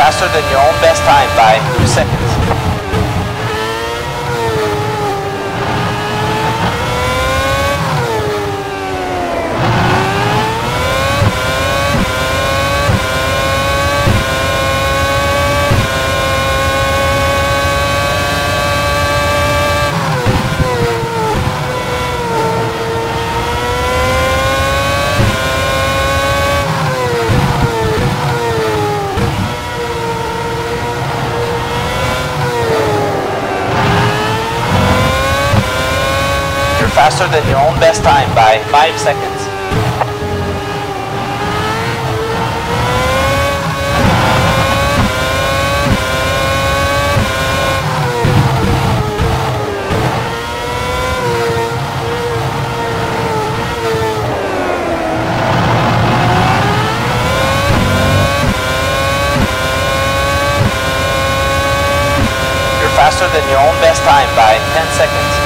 faster than your own best time by 2 seconds. You're faster than your own best time by 5 seconds. You're faster than your own best time by 10 seconds.